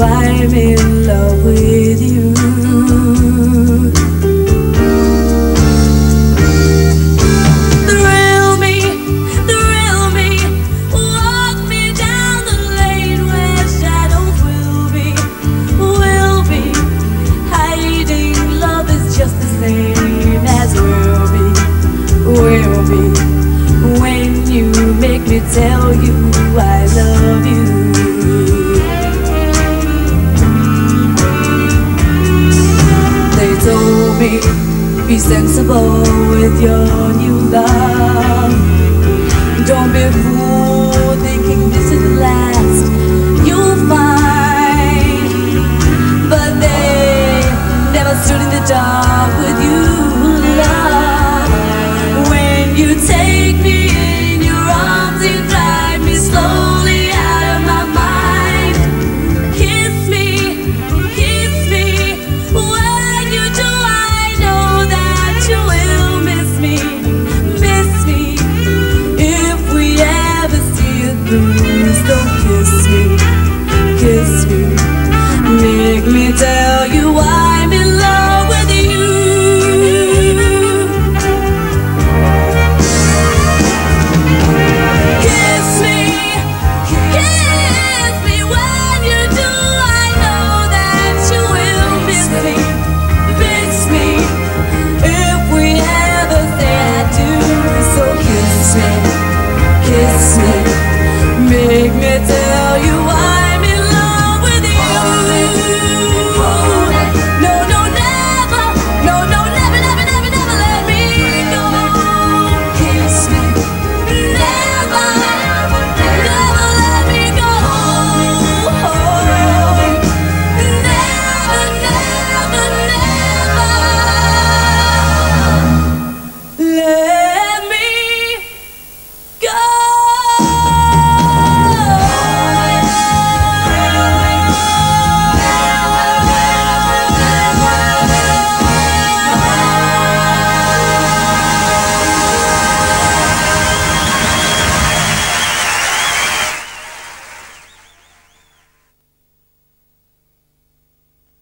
I'm in with you. Me, thrill me, walk me down the lane where shadows will be, will be. Hiding love is just the same as will be, will be. When you make me tell you I love you. Sensible with your new love. Don't be fool thinking this is the last you'll find. But they never stood in the dark with you, Don't kiss me, kiss me. Make me tell you I'm in love. you you